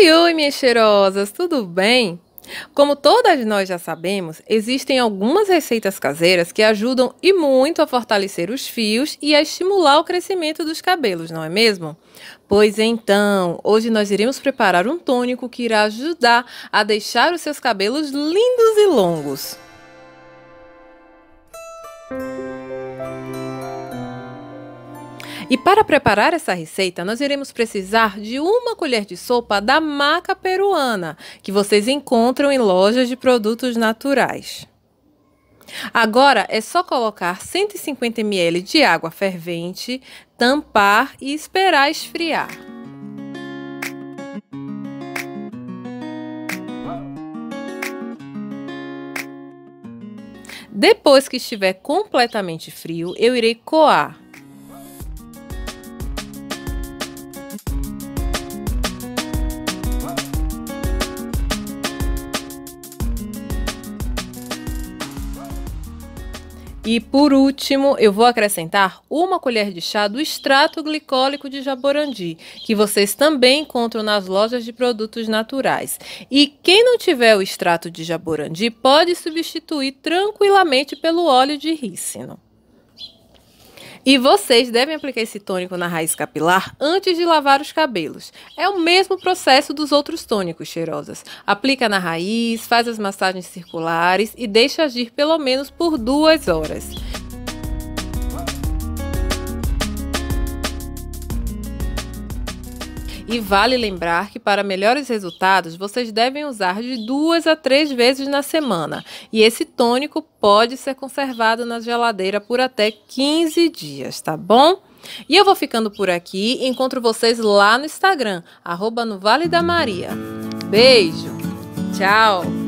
Oi, oi, minhas cheirosas, tudo bem? Como todas nós já sabemos, existem algumas receitas caseiras que ajudam e muito a fortalecer os fios e a estimular o crescimento dos cabelos, não é mesmo? Pois então, hoje nós iremos preparar um tônico que irá ajudar a deixar os seus cabelos lindos e longos. E para preparar essa receita, nós iremos precisar de uma colher de sopa da maca peruana, que vocês encontram em lojas de produtos naturais. Agora é só colocar 150 ml de água fervente, tampar e esperar esfriar. Depois que estiver completamente frio, eu irei coar. E por último, eu vou acrescentar uma colher de chá do extrato glicólico de jaborandi, que vocês também encontram nas lojas de produtos naturais. E quem não tiver o extrato de jaborandi pode substituir tranquilamente pelo óleo de rícino. E vocês devem aplicar esse tônico na raiz capilar antes de lavar os cabelos. É o mesmo processo dos outros tônicos cheirosas. Aplica na raiz, faz as massagens circulares e deixa agir pelo menos por duas horas. E vale lembrar que para melhores resultados, vocês devem usar de duas a três vezes na semana. E esse tônico pode ser conservado na geladeira por até 15 dias, tá bom? E eu vou ficando por aqui. Encontro vocês lá no Instagram, arroba no Vale da Maria. Beijo! Tchau!